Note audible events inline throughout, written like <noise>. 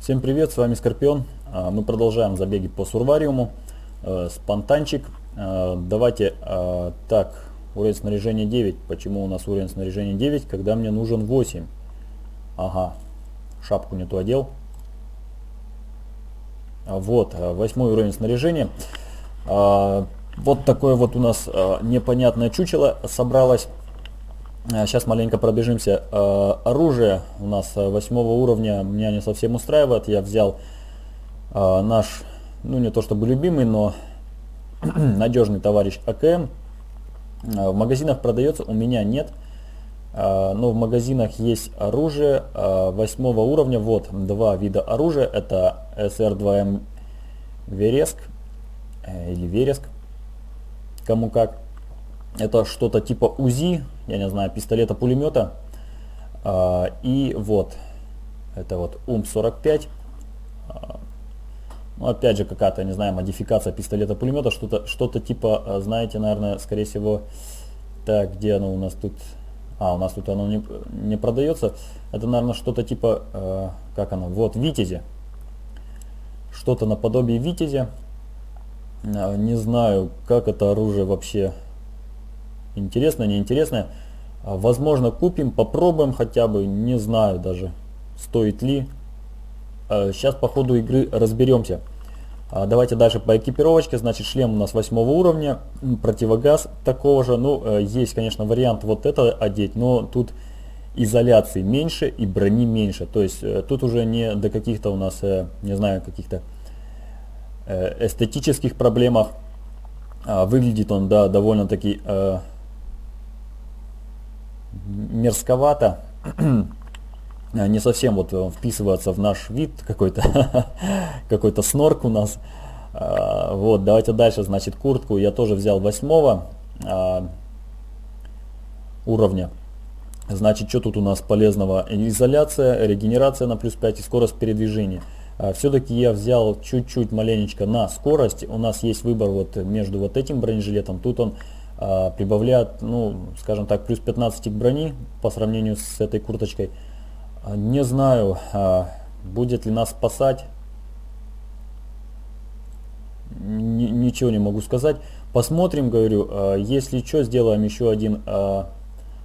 Всем привет, с вами Скорпион. А, мы продолжаем забеги по сурвариуму. Э, спонтанчик. А, давайте, а, так, уровень снаряжения 9. Почему у нас уровень снаряжения 9, когда мне нужен 8? Ага, шапку не ту одел. Вот, восьмой уровень снаряжения. Вот такое вот у нас непонятное чучело собралось. Сейчас э, маленько пробежимся. Э, оружие у нас э, восьмого уровня меня не совсем устраивает. Я взял наш, ну не то чтобы любимый, но <clears throat> надежный товарищ АКМ. В магазинах продается, у меня нет. Но в магазинах есть оружие восьмого уровня. Вот два вида оружия. Это СР-2М Вереск или Вереск, кому как. Это что-то типа УЗИ, я не знаю, пистолета-пулемета. А, и вот, это вот УМ-45. А, ну, опять же, какая-то, не знаю, модификация пистолета-пулемета, что-то что, -то, типа, а, знаете, наверное, скорее всего, так, где оно у нас тут? А, у нас тут оно не, не продается. Это, наверное, что-то типа, э, как оно? Вот, Витязи. Что-то наподобие Витязи. Не знаю, как это оружие вообще интересно, неинтересно. А, возможно, купим, попробуем хотя бы, не знаю даже, стоит ли. Сейчас а, по ходу игры разберемся. А, давайте дальше по экипировочке. Значит, шлем у нас восьмого уровня, противогаз такого же. Ну, э, есть, конечно, вариант вот это одеть, но тут изоляции меньше и брони меньше. То есть э, тут уже не до каких-то у нас, э, не знаю, каких-то эстетических проблемах. Выглядит он, да, довольно-таки мерзковато, <clears throat> не совсем вот э, вписываться в наш вид, какой-то <laughs> какой-то снорк у нас. А, вот, давайте дальше, значит, куртку я тоже взял восьмого а, уровня. Значит, что тут у нас полезного? Изоляция, регенерация на плюс 5 и скорость передвижения. А, Все-таки я взял чуть-чуть маленечко на скорость. У нас есть выбор вот между вот этим бронежилетом. Тут он а, прибавляет, ну, скажем так, плюс 15 к брони по сравнению с этой курточкой. А, не знаю, а, будет ли нас спасать. Ничего не могу сказать. Посмотрим, говорю, если что, сделаем еще один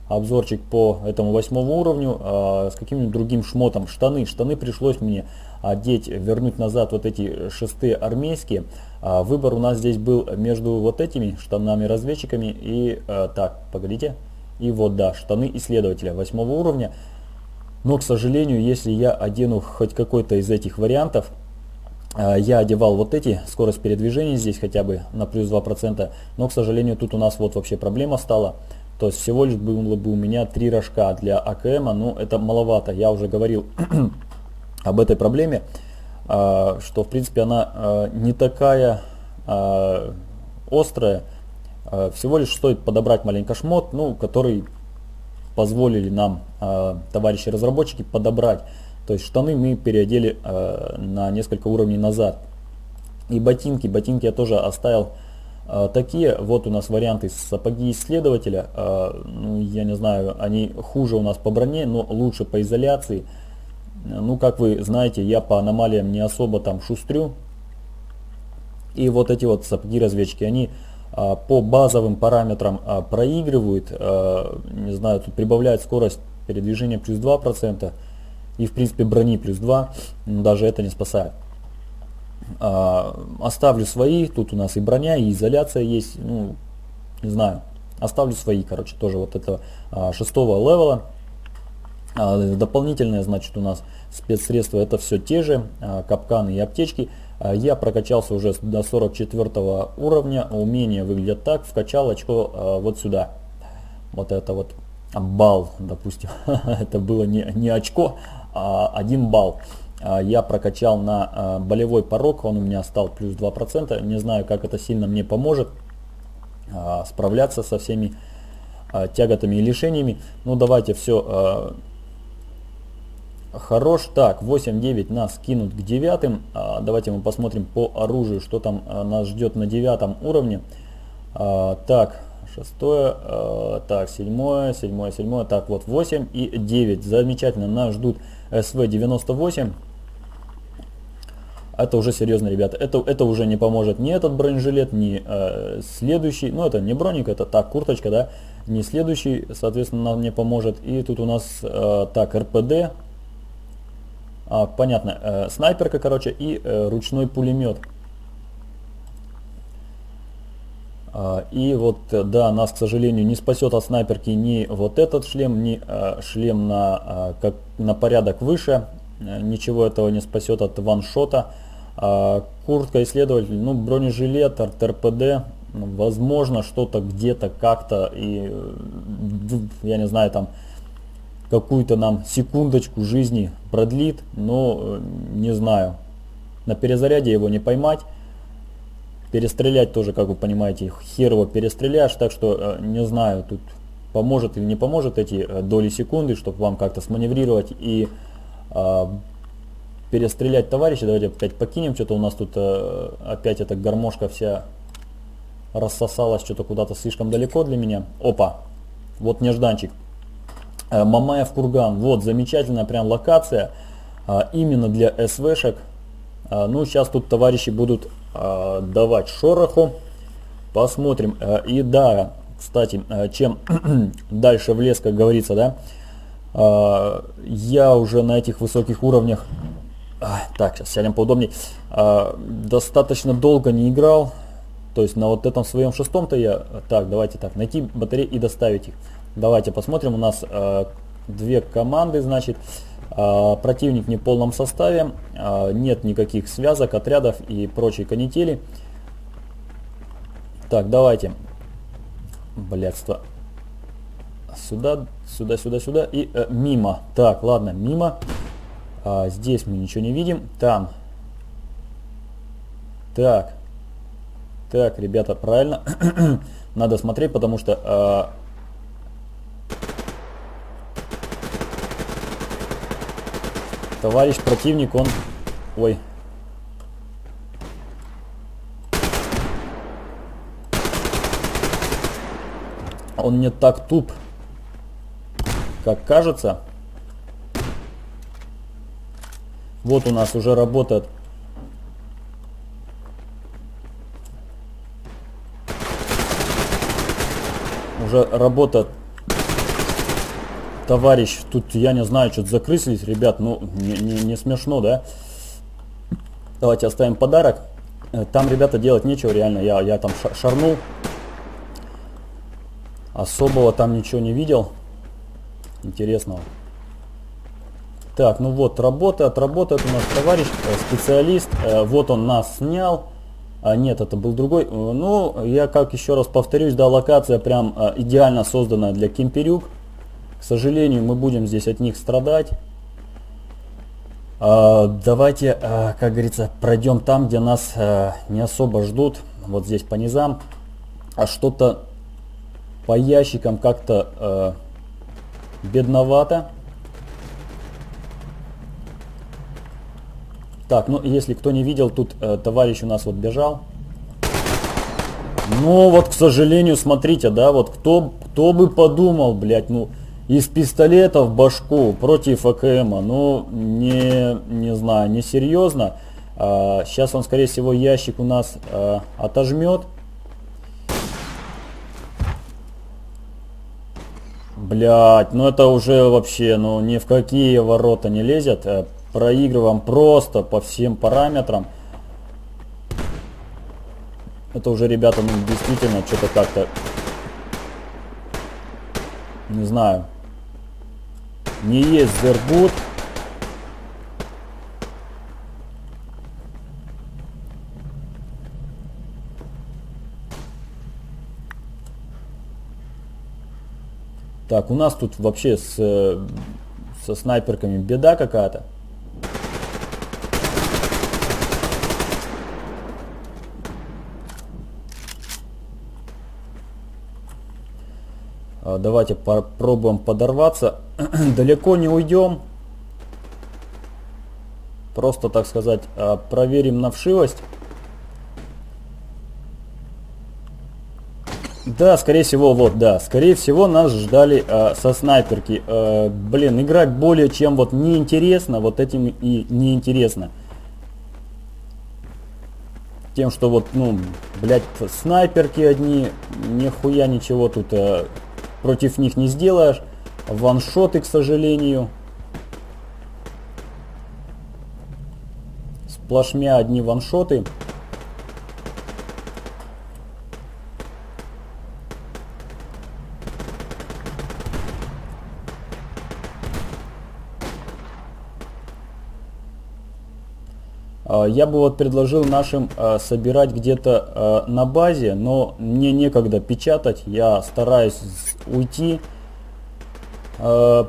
обзорчик по этому восьмому уровню э, с каким-нибудь другим шмотом. Штаны. Штаны пришлось мне одеть, вернуть назад вот эти шесты армейские. Э, выбор у нас здесь был между вот этими штанами-разведчиками и... Э, так, погодите. И вот, да, штаны исследователя восьмого уровня. Но, к сожалению, если я одену хоть какой-то из этих вариантов, я одевал вот эти, скорость передвижения здесь хотя бы на плюс 2%, но, к сожалению, тут у нас вот вообще проблема стала. То есть всего лишь было бы у меня три рожка для АКМ, ну это маловато. Я уже говорил <clears throat> об этой проблеме, а, что в принципе она а, не такая а, острая. Всего лишь стоит подобрать маленько шмот, ну, который позволили нам товарищи разработчики подобрать. То есть штаны мы переодели на несколько уровней назад. И ботинки, ботинки я тоже оставил такие вот у нас варианты сапоги исследователя. А, ну, я не знаю, они хуже у нас по броне, но лучше по изоляции. Ну, как вы знаете, я по аномалиям не особо там шустрю. И вот эти вот сапоги разведчики, они а, по базовым параметрам проигрывают. Не знаю, тут прибавляют скорость передвижения плюс 2%. И в принципе брони плюс 2. Но даже это не спасает. А, оставлю свои, тут у нас и броня, и изоляция есть, ну, не знаю, оставлю свои, короче, тоже вот этого а, шестого левела. А, дополнительное, значит, у нас спецсредства, это все те же, а, капканы и аптечки. А, я прокачался уже до 44 уровня, умения выглядят так, вкачал очко а, вот сюда. Вот это вот балл, допустим, <laughs> это было не, не очко, а один балл. А, я прокачал на а, болевой порог, он у меня стал плюс 2%. Не знаю, как это сильно мне поможет а, справляться со всеми тяготами и лишениями. Ну давайте все хорош. Так, 8-9 нас кинут к девятым. Давайте мы посмотрим по оружию, что там нас ждет на девятом уровне. Так, шестое, так, седьмое, седьмое, седьмое, так, вот 8 и 9. Замечательно, нас ждут СВ-98. Это уже серьезно, ребята. Это, это уже не поможет ни этот бронежилет, ни э, следующий. Ну, это не броник, это так, курточка, да. Не следующий, соответственно, нам не поможет. И тут у нас э, так, РПД. А, понятно, э, снайперка, короче, и э, ручной пулемет. А, и вот, э, да, нас, к сожалению, не спасет от снайперки ни вот этот шлем, ни э, шлем на, э, как, на порядок выше. Ничего этого не спасет от ваншота. А, куртка исследователь, ну, бронежилет, РПД, ну, возможно, что-то где-то как-то, и, я не знаю, там, какую-то нам секундочку жизни продлит, но не знаю. На перезаряде его не поймать. Перестрелять тоже, как вы понимаете, хер его перестреляешь, так что э, не знаю, тут поможет или не поможет эти э, доли секунды, чтобы вам как-то сманеврировать и э, перестрелять товарища. Давайте опять покинем, что-то у нас тут э, опять эта гармошка вся рассосалась что-то куда-то слишком далеко для меня. Опа, вот нежданчик. Э, Мамаев курган, вот замечательная прям локация, э, именно для СВшек. Э, ну, сейчас тут товарищи будут э, давать шороху. Посмотрим. Э, и да, кстати, э, чем <clears throat> дальше в лес, как говорится, да, э, я уже на этих высоких уровнях, так, сейчас сядем поудобнее, э, достаточно долго не играл. То есть на вот этом своем шестом-то я, так, давайте так, найти батареи и доставить их. Давайте посмотрим, у нас э, две команды, значит, э, противник не в полном составе, нет никаких связок, отрядов и прочей канители. Так, давайте, блядство, сюда, сюда, сюда, сюда и э, мимо. Так, ладно, мимо. А, здесь мы ничего не видим, там. Так, так, ребята, правильно. <clears throat> Надо смотреть, потому что Товарищ противник, он... Ой. Он не так туп, как кажется. Вот у нас уже работает уже работает товарищ, тут я не знаю, что-то закрысились, ребят, ну не, не, не смешно, да? Давайте оставим подарок. Э, там, ребята, делать нечего, реально, я, я там шарнул. Особого там ничего не видел. Интересного. Так, ну вот, работает, работает у нас товарищ, э, специалист. Э, вот он нас снял. А, нет, это был другой. Ну, я как еще раз повторюсь, да, локация прям идеально созданная для кемперюк. К сожалению, мы будем здесь от них страдать. А, давайте, как говорится, пройдем там, где нас не особо ждут. Вот здесь по низам. А что-то по ящикам как-то бедновато. Так, ну если кто не видел, тут э, товарищ у нас вот бежал. Ну вот, к сожалению, смотрите, да, вот кто, кто бы подумал, блядь, ну из пистолета в башку против АКМа, ну, не, не знаю, не серьезно. А, сейчас он, скорее всего, ящик у нас а, отожмет. Блять, ну это уже вообще, ну ни в какие ворота не лезет. Э, проигрываем просто по всем параметрам. Это уже, ребята, ну действительно что-то как-то, не знаю, не есть зербут. Так, у нас тут вообще с, со снайперками беда какая-то. Давайте попробуем подорваться. <clears throat> Далеко не уйдем. Просто, так сказать, а, проверим на вшивость. Да, скорее всего, вот, да, скорее всего нас ждали э, со снайперки. Э, блин, играть более чем вот неинтересно, вот этим и неинтересно. тем, что вот, ну, блядь, снайперки одни, нихуя ничего тут э, против них не сделаешь. Ваншоты, к сожалению. Сплошмя одни ваншоты. А, я бы вот предложил нашим а, собирать где-то а, на базе, но мне некогда печатать, я стараюсь уйти. Ну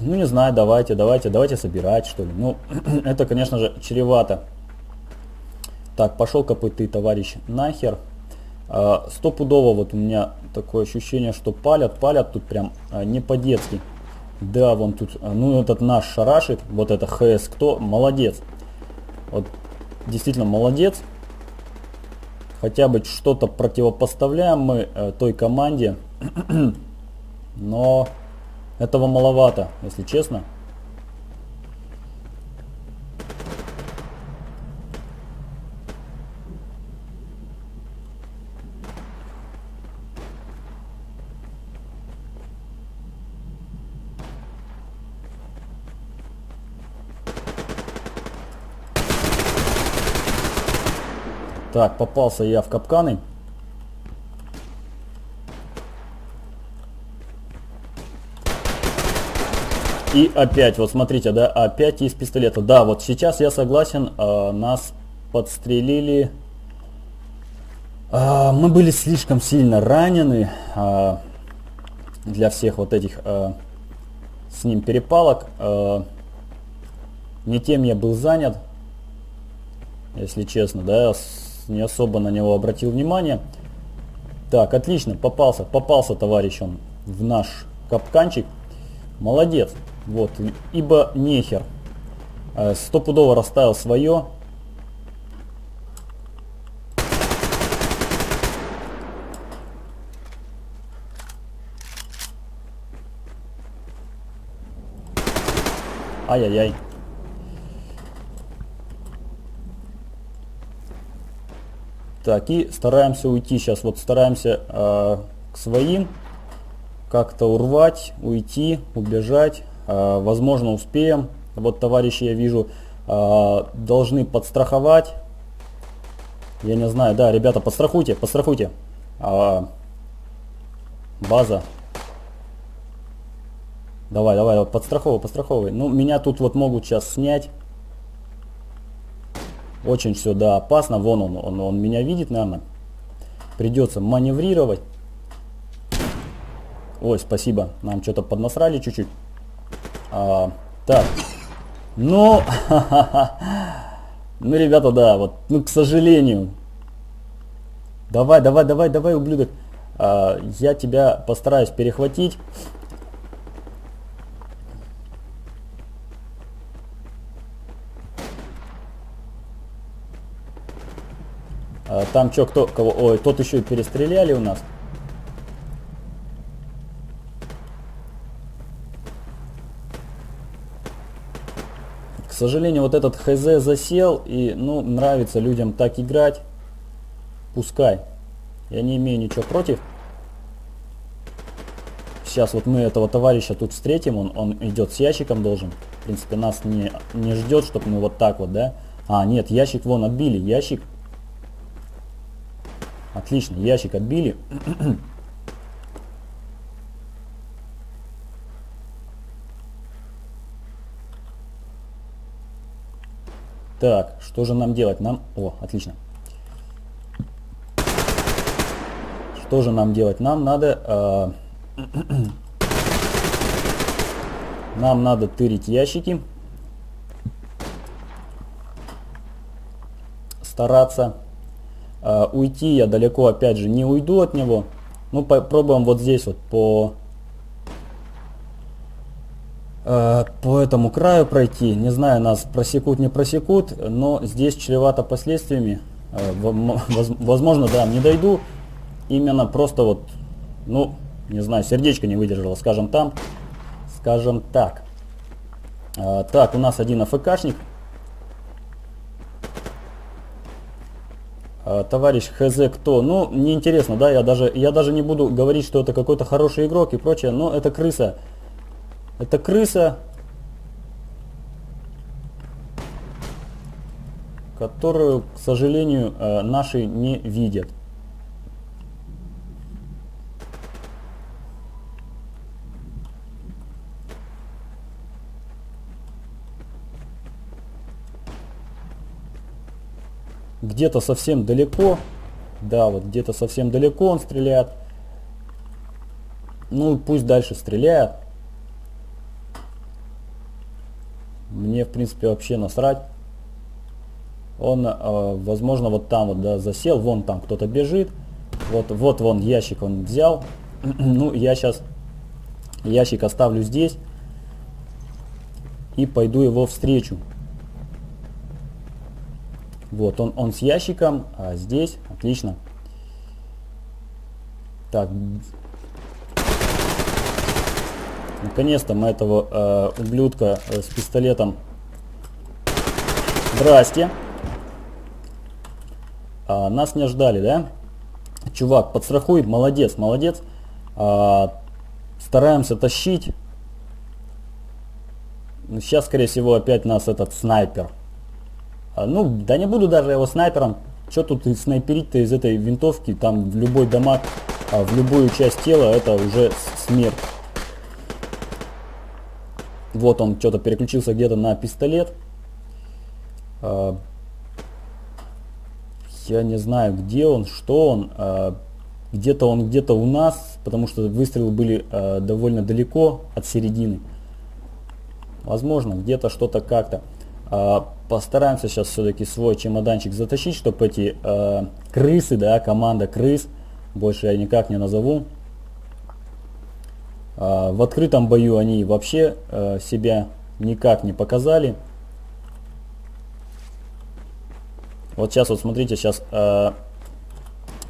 не знаю, давайте, давайте, давайте собирать что ли. Ну, <clears throat> это, конечно же, чревато. Так, пошел-ка ты, товарищ, нахер. Стопудово вот у меня такое ощущение, что палят, палят тут прям не по-детски. Да, вон тут, ну этот наш шарашит, вот это ХС кто, молодец. Вот действительно молодец. Хотя бы что-то противопоставляем мы э, той команде. <clears throat> Но этого маловато, если честно. Так, попался я в капканы. И опять, вот смотрите, да, опять из пистолета. Да, вот сейчас я согласен, э, нас подстрелили. Э, мы были слишком сильно ранены э, для всех вот этих э, с ним перепалок. Э, не тем я был занят, если честно, да, не особо на него обратил внимание. Так, отлично, попался, попался товарищ он в наш капканчик. Молодец. Вот, ибо нехер. Э, стопудово расставил свое. Ай-яй-яй. Так, и стараемся уйти сейчас. Вот стараемся э, к своим как-то урвать, уйти, убежать. Э, возможно, успеем. Вот товарищи, я вижу, э, должны подстраховать. Я не знаю, да, ребята, подстрахуйте, подстрахуйте. Э, база. Давай, давай, подстраховывай, подстраховывай. Ну, меня тут вот могут сейчас снять. Очень все, да, опасно. Вон он, он, он меня видит, наверное. Придется маневрировать. Ой, спасибо. Нам что-то поднасрали чуть-чуть. А, так. Ну, <laughs> ну, ребята, да, вот, ну, к сожалению. Давай, давай, давай, давай, ублюдок. А, я тебя постараюсь перехватить. А, там что, кто, кого? Ой, тот еще и перестреляли у нас. К сожалению, вот этот ХЗ засел, и, ну, нравится людям так играть. Пускай. Я не имею ничего против. Сейчас вот мы этого товарища тут встретим, он, он идет с ящиком должен. В принципе, нас не, не ждет, чтобы мы вот так вот, да. А, нет, ящик вон отбили, ящик Отлично, ящик отбили. Так, что же нам делать? Нам... О, отлично. Что же нам делать? Нам надо... Э... <clears throat> нам надо тырить ящики. Стараться Uh, уйти я далеко, опять же, не уйду от него. Ну, попробуем вот здесь вот по, uh, по этому краю пройти. Не знаю, нас просекут, не просекут, но здесь чревато последствиями. Uh, возможно, да, не дойду. Именно просто вот, ну, не знаю, сердечко не выдержало, скажем там. Скажем так. Так, у нас один АФКшник товарищ ХЗ кто? Ну, мне интересно, да, я даже, я даже не буду говорить, что это какой-то хороший игрок и прочее, но это крыса. Это крыса, которую, к сожалению, э, наши не видят. Где-то совсем далеко, да, вот где-то совсем далеко он стреляет. Ну, пусть дальше стреляет. Мне, в принципе, вообще насрать. Он, э, возможно, вот там вот, да, засел, вон там кто-то бежит. Вот, вот вон ящик он взял. <clears throat> ну, я сейчас ящик оставлю здесь и пойду его встречу. Вот, он, он с ящиком, а здесь, отлично. Так. Наконец-то мы этого э, ублюдка э, с пистолетом. Здрасте. А, нас не ждали, да? Чувак, подстрахует, молодец, молодец. А, стараемся тащить. Сейчас, скорее всего, опять нас этот снайпер ну, да не буду даже его снайпером. Что тут снайперить-то из этой винтовки, там в любой дамаг, а в любую часть тела, это уже смерть. Вот он что-то переключился где-то на пистолет. А, я не знаю, где он, что он. А, где-то он где-то у нас, потому что выстрелы были а, довольно далеко от середины. Возможно, где-то что-то как-то. А, постараемся сейчас все-таки свой чемоданчик затащить, чтобы эти э, крысы, да, команда крыс, больше я никак не назову. Э, в открытом бою они вообще э, себя никак не показали. Вот сейчас вот смотрите, сейчас э,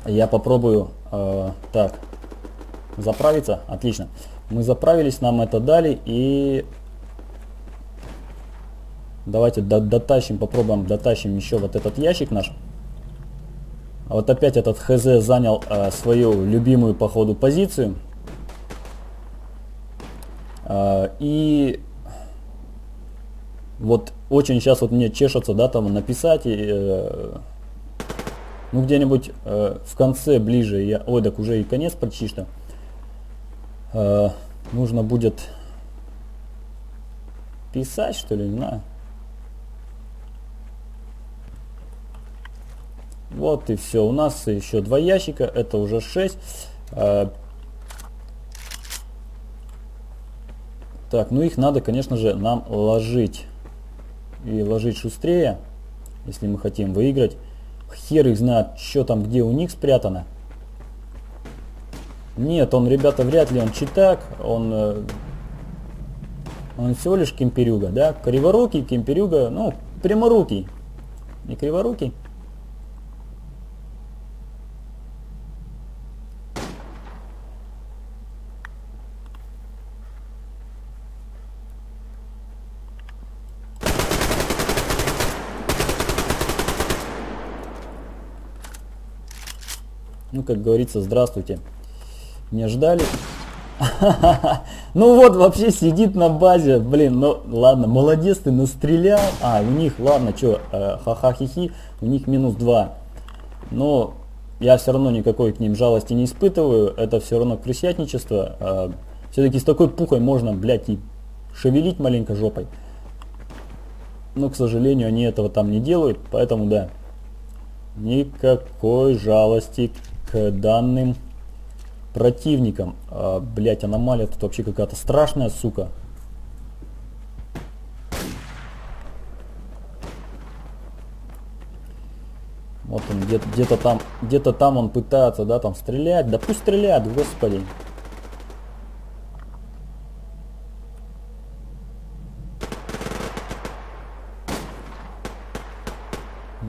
я попробую э, так заправиться. Отлично. Мы заправились, нам это дали и Давайте дотащим, попробуем дотащим еще вот этот ящик наш. А вот опять этот ХЗ занял а, свою любимую по ходу позицию. А, и вот очень сейчас вот мне чешется, да, там написать, и, э, ну где-нибудь э, в конце, ближе, я, ой, так уже и конец почти что, э, нужно будет писать, что ли, не знаю. Вот и все. У нас еще два ящика. Это уже 6. А, так, ну их надо, конечно же, нам ложить. И ложить шустрее, если мы хотим выиграть. Хер их знает, что там, где у них спрятано. Нет, он, ребята, вряд ли он читак. Он, э, он всего лишь кемперюга, да? Криворукий, кемперюга, ну, пряморукий. Не криворукий. Ну, как говорится, здравствуйте. Не ждали. <laughs> Ну вот, вообще сидит на базе. Блин, ну ладно, молодец ты настрелял. А, у них, ладно, что, э, ха-ха-хи-хи, у них минус 2. Но я все равно никакой к ним жалости не испытываю. Это все равно крысятничество. Э, Все-таки с такой пухой можно, блядь, и шевелить маленько жопой. Но, к сожалению, они этого там не делают, поэтому да. Никакой жалости данным противникам. А, блять, аномалия тут вообще какая-то страшная, сука. Вот он где-то где, там, где-то там он пытается, да, там стрелять. Да пусть стреляет, господи.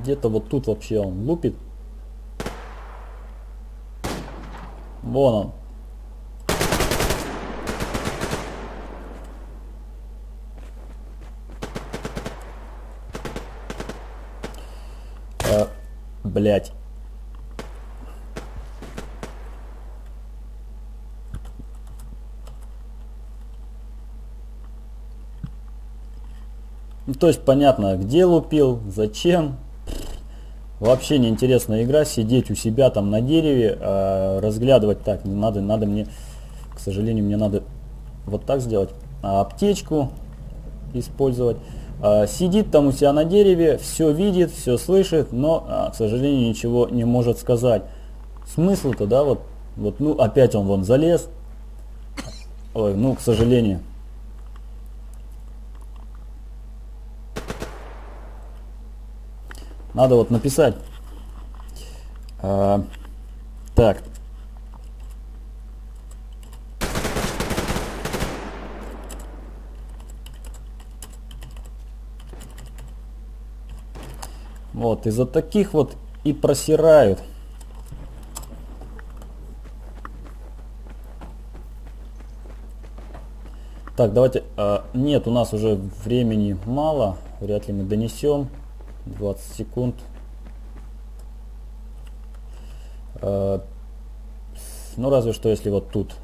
Где-то вот тут вообще он лупит. Вон он. Э, Блять. Ну, то есть понятно, где лупил, зачем, Вообще неинтересная игра, сидеть у себя там на дереве, э, разглядывать так, не надо, надо мне, к сожалению, мне надо вот так сделать, а, аптечку использовать. А, сидит там у себя на дереве, все видит, все слышит, но, а, к сожалению, ничего не может сказать. Смысл-то, да, вот, вот, ну, опять он вон залез. Ой, ну, к сожалению. Надо вот написать. А, так, Вот, из-за таких вот и просирают. Так, давайте. А, нет, у нас уже времени мало. Вряд ли мы донесем. 20 секунд. А, ну, разве что, если вот тут.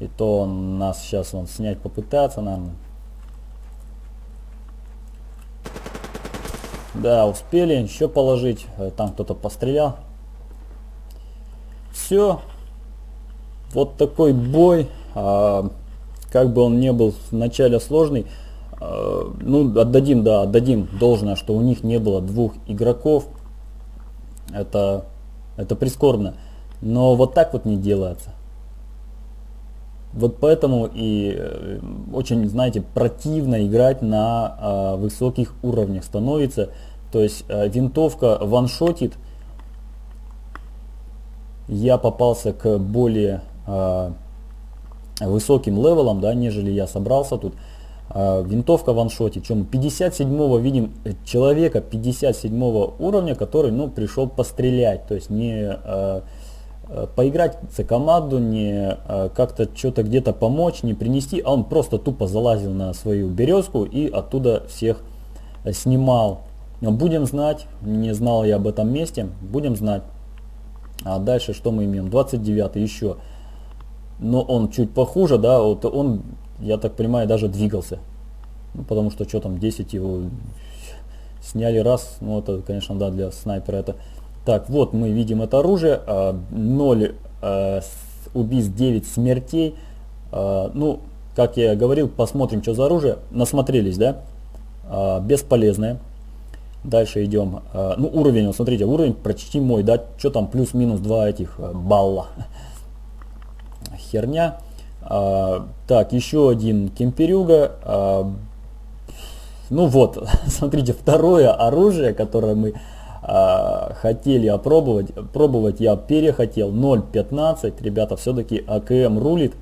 И то он нас сейчас он снять попытаться, наверное. Да, успели еще положить. Э, там кто-то пострелял. Все. Вот такой бой. А, как бы он не был вначале сложный. А, ну, отдадим, да, отдадим должное, что у них не было двух игроков. Это, это прискорбно. Но вот так вот не делается. Вот поэтому и э, очень, знаете, противно играть на э, высоких уровнях становится. То есть э, винтовка ваншотит. Я попался к более э, высоким левелам, да, нежели я собрался тут. Э, винтовка ваншотит. Чем 57 видим человека 57 уровня, который, ну, пришел пострелять. То есть не... Э, Э, поиграть за команду, не э, как-то что-то где-то помочь, не принести, а он просто тупо залазил на свою березку и оттуда всех э, снимал. Будем знать, не знал я об этом месте, будем знать. А дальше что мы имеем? 29 еще. Но он чуть похуже, да, вот он, я так понимаю, даже двигался. Ну, потому что что там, 10 его сняли раз, ну это, конечно, да, для снайпера это так, вот мы видим это оружие. 0 а, а, убийств, 9 смертей. А, ну, как я говорил, посмотрим, что за оружие. Насмотрелись, да? Бесполезное. Дальше идем. Ну, уровень, смотрите, уровень почти мой, да? Что там, плюс-минус 2 этих балла. Херня. Так, еще один кемперюга. Ну вот, <laughs> смотрите, второе оружие, которое мы а, хотели опробовать, пробовать я перехотел 0.15, ребята, все-таки АКМ рулит.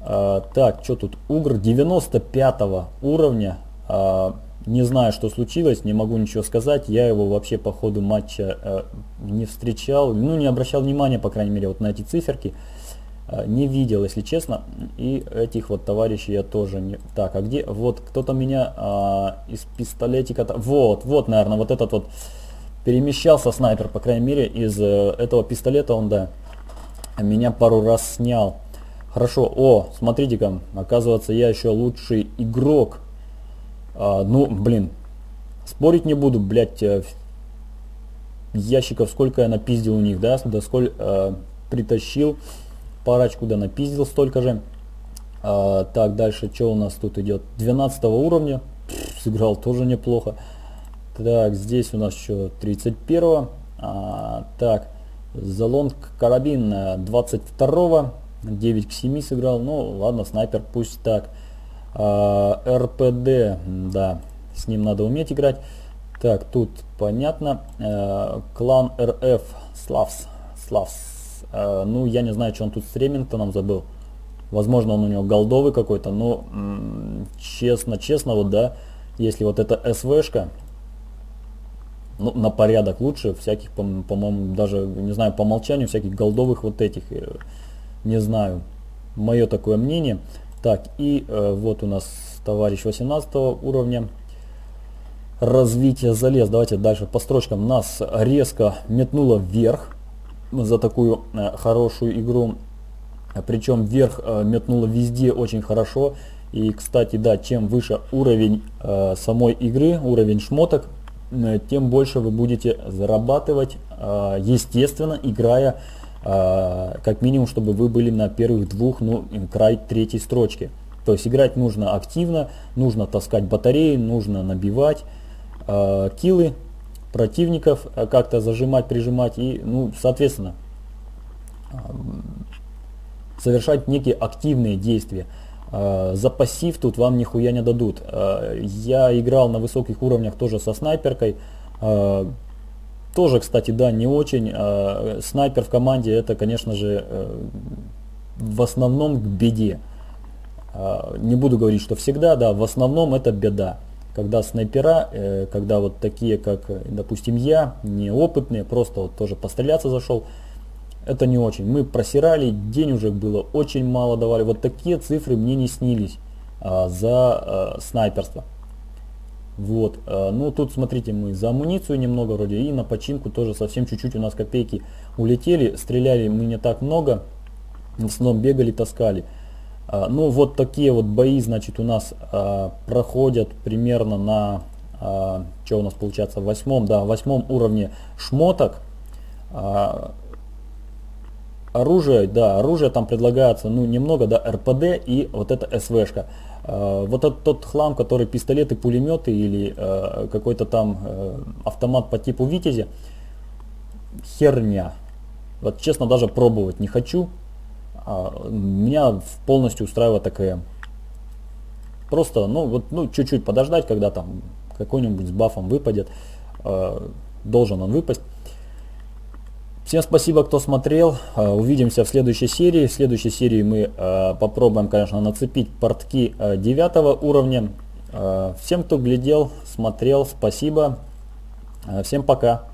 А, так, что тут, Угр 95 уровня, а, не знаю, что случилось, не могу ничего сказать, я его вообще по ходу матча а, не встречал, ну не обращал внимания, по крайней мере, вот на эти циферки. А, не видел, если честно. И этих вот товарищей я тоже не... Так, а где... Вот кто-то меня а, из пистолетика... Вот, вот, наверное, вот этот вот перемещался снайпер, по крайней мере, из э, этого пистолета он, да, меня пару раз снял. Хорошо, о, смотрите-ка, оказывается, я еще лучший игрок. А, ну, блин, спорить не буду, блядь, э, ящиков сколько я напиздил у них, да, да сколь э, притащил, парочку, да, напиздил столько же. А, так, дальше, что у нас тут идет? 12 уровня, Пфф, сыграл тоже неплохо. Так, здесь у нас еще 31 а, Так, Залонг карабин 22 9 к 7 сыграл. Ну, ладно, снайпер пусть так. А, РПД, да, с ним надо уметь играть. Так, тут понятно. А, клан РФ, Славс, Славс. А, ну, я не знаю, что он тут с Ремингтоном забыл. Возможно, он у него голдовый какой-то, но честно, честно, вот да, если вот эта СВшка, ну, на порядок лучше всяких, по-моему, даже, не знаю, по умолчанию всяких голдовых вот этих, э, не знаю, мое такое мнение. Так, и э, вот у нас товарищ 18 уровня развития залез. Давайте дальше по строчкам. Нас резко метнуло вверх за такую э, хорошую игру. Причем вверх э, метнуло везде очень хорошо. И, кстати, да, чем выше уровень э, самой игры, уровень шмоток, тем больше вы будете зарабатывать, естественно, играя как минимум, чтобы вы были на первых двух, ну, край третьей строчки. То есть играть нужно активно, нужно таскать батареи, нужно набивать килы противников, э, как-то зажимать, прижимать и, ну, соответственно, э, совершать некие активные действия. А, за пассив тут вам нихуя не дадут. Я играл на высоких уровнях тоже со снайперкой. Тоже, кстати, да, не очень. Снайпер в команде это, конечно же, э, в основном к беде. Не буду говорить, что всегда, да, в основном это беда. Когда снайпера, э, когда вот такие, как, допустим, я, неопытные, просто вот тоже постреляться зашел, это не очень. Мы просирали, денежек было очень мало давали. Вот такие цифры мне не снились а, за а, снайперство. Вот, а, ну тут смотрите, мы за амуницию немного вроде и на починку тоже совсем чуть-чуть у нас копейки улетели. Стреляли мы не так много, в основном бегали, таскали. А, ну вот такие вот бои, значит, у нас а, проходят примерно на, а, что у нас получается, восьмом, да, восьмом уровне шмоток. А, Оружие, да, оружие там предлагается, ну, немного, да, РПД и вот это СВшка. Э, вот этот тот хлам, который пистолеты, пулеметы или э, какой-то там э, автомат по типу Витязи, херня. Вот честно, даже пробовать не хочу. А, меня полностью устраивает ТКМ. Просто, ну, вот, ну, чуть-чуть подождать, когда там какой-нибудь с бафом выпадет. Э, должен он выпасть. Всем спасибо, кто смотрел. Э, увидимся в следующей серии. В следующей серии мы попробуем, конечно, нацепить портки 9 э, уровня. Всем, кто глядел, смотрел, спасибо. Всем пока.